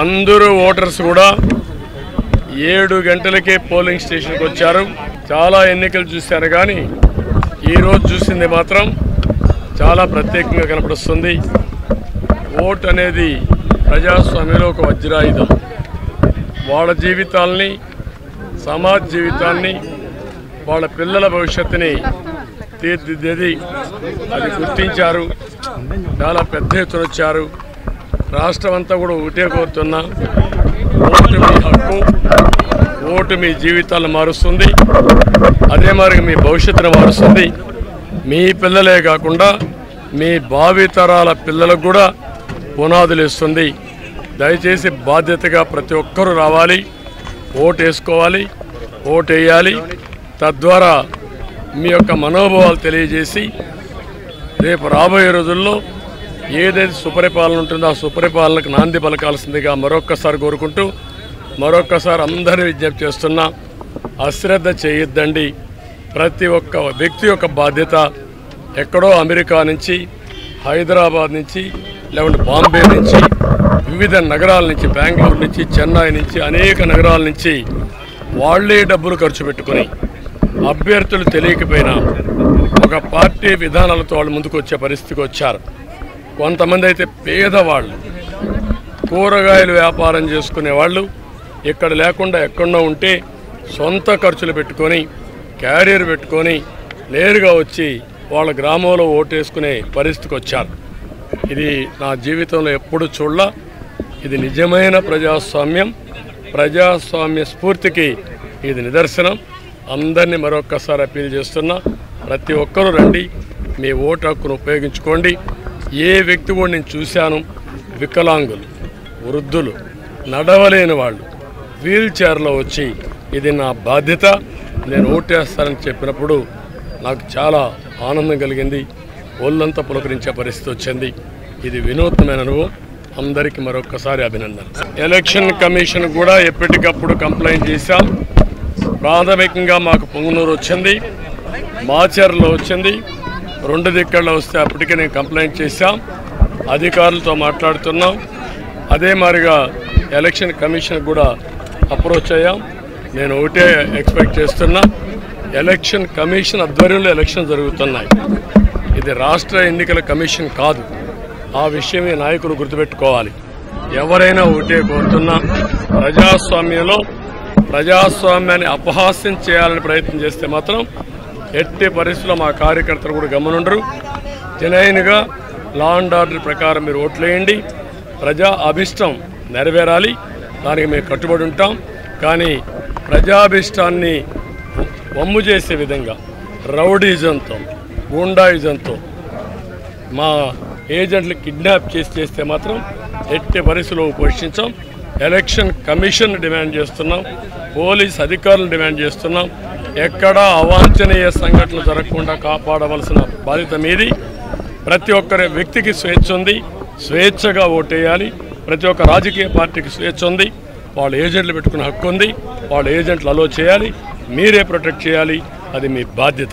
అందరూ ఓటర్స్ కూడా ఏడు గంటలకే పోలింగ్ స్టేషన్కి వచ్చారు. చాలా ఎన్నికలు చూశారు కానీ ఈరోజు చూసింది మాత్రం చాలా ప్రత్యేకంగా కనపడుస్తుంది. ఓట్ అనేది ప్రజాస్వామ్యంలో ఒక వజ్రాయుధం. వాళ్ళ జీవితాల్ని సమాజ జీవితాన్ని వాళ్ళ పిల్లల భవిష్యత్తుని తీర్చిదిద్దేది అది గుర్తించారు. చాలా పెద్ద ఎత్తున వచ్చారు. రాష్ట్రం అంతా కూడా ఒకటే కోరుతున్నా. ఓటు మీ హక్కు ఓటు మీ జీవితాలను మారుస్తుంది. అదే మరి మీ భవిష్యత్తును మారుస్తుంది. మీ పిల్లలే కాకుండా మీ భావితరాల పిల్లలకు కూడా పునాదులు ఇస్తుంది. దయచేసి బాధ్యతగా ప్రతి ఒక్కరూ రావాలి. ఓటు వేసుకోవాలి. ఓటు వేయాలి. తద్వారా మీ యొక్క మనోభావాలు తెలియజేసి రేపు రాబోయే రోజుల్లో ఏదైతే సుపరిపాలన ఉంటుందో ఆ సుపరిపాలనకు నాంది పలకాల్సిందిగా మరొక్కసారి కోరుకుంటూ మరొక్కసారి అందరి విజ్ఞప్తి చేస్తున్నా అశ్రద్ధ చేయొద్దండి. ప్రతి ఒక్క వ్యక్తి యొక్క బాధ్యత ఎక్కడో అమెరికా నుంచి హైదరాబాద్ నుంచి లేకుంటే బాంబే నుంచి వివిధ నగరాల నుంచి బెంగళూరు నుంచి చెన్నై నుంచి అనేక నగరాల నుంచి వాళ్ళే డబ్బులు ఖర్చు పెట్టుకొని అభ్యర్థులు తెలియకపోయినా ఒక పార్టీ విధానాలతో వాళ్ళు ముందుకు వచ్చే పరిస్థితికి వచ్చారు. కొంతమంది అయితే పేదవాళ్ళు కూరగాయలు వ్యాపారం చేసుకునే వాళ్ళు ఇక్కడ లేకుండా ఎక్కడో ఉంటే సొంత ఖర్చులు పెట్టుకొని క్యారియర్ పెట్టుకొని నేరుగా వచ్చి వాళ్ళ గ్రామంలో ఓటేసుకునే పరిస్థితికి వచ్చారు. ఇది నా జీవితంలో ఎప్పుడు చూడాల. ఇది నిజమైన ప్రజాస్వామ్యం. ప్రజాస్వామ్య స్ఫూర్తికి ఇది నిదర్శనం. అందరినీ మరొక్కసారి అప్పీల్ చేస్తున్నా ప్రతి ఒక్కరూ రండి మీ ఓటు హక్కును ఉపయోగించుకోండి. ఏ వ్యక్తి కూడా నేను చూశాను. వికలాంగులు వృద్ధులు నడవలేని వాళ్ళు. వీల్ చైర్లో వచ్చి ఇది నా బాధ్యత నేను ఓటేస్తానని చెప్పినప్పుడు నాకు చాలా ఆనందం కలిగింది. ఒళ్ళంతా పులకరించే పరిస్థితి వచ్చింది. ఇది వినూత్నమైన అనుభవం. అందరికీ మరొకసారి అభినందన ఎలక్షన్ కమిషన్ కూడా ఎప్పటికప్పుడు కంప్లైంట్ చేశాం. ప్రాథమికంగా మాకు పొంగునూరు వచ్చింది. మాచర్లో వచ్చింది. రెండు దిక్కల్లో వస్తే అప్పటికే నేను కంప్లైంట్ చేశాం. అధికారులతో మాట్లాడుతున్నాం. అదే మాదిరిగా ఎలక్షన్ కమిషన్ కూడా అప్రోచ్ అయ్యాం. నేను ఒకటే ఎక్స్పెక్ట్ చేస్తున్నా ఎలక్షన్ కమిషన్ ఆధ్వర్యంలో ఎలక్షన్ జరుగుతున్నాయి. ఇది రాష్ట్ర ఎన్నికల కమిషన్ కాదు. ఆ విషయమే నాయకులు గుర్తుపెట్టుకోవాలి. ఎవరైనా ఒకటే కోరుతున్నా ప్రజాస్వామ్యంలో ప్రజాస్వామ్యాన్ని అపహాస్యం చేయాలని ప్రయత్నం చేస్తే మాత్రం ఎట్టి పరిస్థితుల్లో మా కార్యకర్తలు కూడా గమనుండరు. జనైన్గా లా అండ్ ఆర్డర్ ప్రకారం మీరు ఓట్లేయండి ప్రజా అభిష్టం నెరవేరాలి. దానికి మేము కట్టుబడి ఉంటాం. కానీ ప్రజాభిష్టాన్ని వమ్ము చేసే విధంగా రౌడీజంతో గూండాయిజంతో మా ఏజెంట్లు కిడ్నాప్ చేసి చేస్తే మాత్రం ఎట్టి పరిస్థితుల్లో పోషించాం. ఎలక్షన్ కమిషన్ డిమాండ్ చేస్తున్నాం. పోలీస్ అధికారులు డిమాండ్ చేస్తున్నాం. ఎక్కడా అవాంఛనీయ సంఘటనలు జరగకుండా కాపాడవలసిన బాధ్యత మీది. ప్రతి ఒక్కరి వ్యక్తికి స్వేచ్ఛ ఉంది. స్వేచ్ఛగా ఓటేయాలి. ప్రతి ఒక్క రాజకీయ పార్టీకి స్వేచ్ఛ ఉంది. వాళ్ళ ఏజెంట్లు పెట్టుకునే హక్కు ఉంది. వాళ్ళ ఏజెంట్లు అలో చేయాలి. మీరే ప్రొటెక్ట్ చేయాలి. అది మీ బాధ్యత.